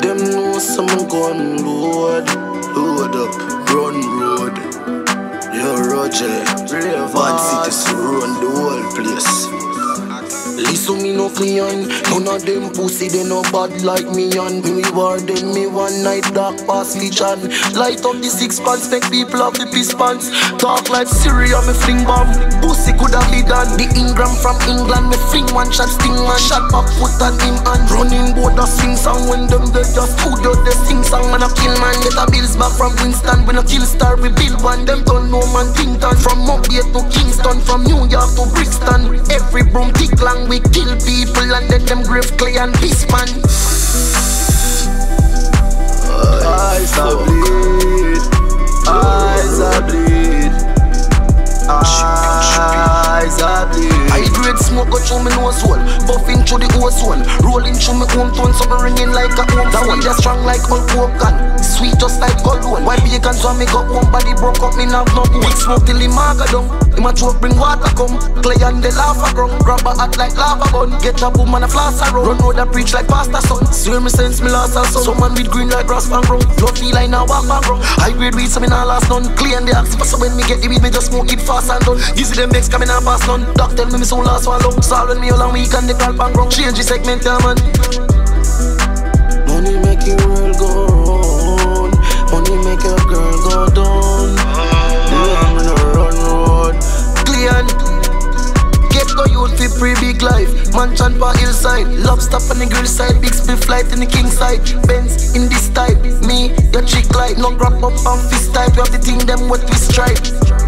Them know some gun load, load up, run road. Yo, Roger, bad Listen me no None of them pussy they no bad like me and Me war them me one night dark past vision Light up the six pants make people have the piss pants. Talk like Syria me fling bomb. Pussy coulda be done. The Ingram from England me fling one shot sting man Shot. Back put on him and Running board a swing song. When them they just studio they sing song. Man a kill man get a bills back from Winston. We no kill star we build one. Them don't know man think From Mobay to Kingston From New York to Brixton we kill people and let them grave clay and piss man. Eyes a bleed, eyes a bleed, eyes a bleed. I grade smoke go through me nose hole, puffing through the ozone, rolling through me home tone, something ringing like a home That one just strong like Hulk Hogan, sweet just like Goldone. Why bacon so me got one body broke up, me now no. Big smoke till he maga down, in my throat bring water come, clay and the lava ground, grab a hat like lava gun, get a boom and a floss around, run road a preach like pastor son. Swear me sense me lost a son, some man with green like grass and no feel like now walk back ground. High grade weed so me nah last none, clean the axe, so when me get the weed me just smoke it fast and done. Gives them vex coming and pass none, doc tell me me so last one long, solve when me all a week and the call bang ground, change the segment yeah man. Big life. Mansion pa hillside. Lobster on the grill side. Big split flight in the king side. Benz in this type. Me, your chick like. No grab up and fist type. You have the thing them what we stripe.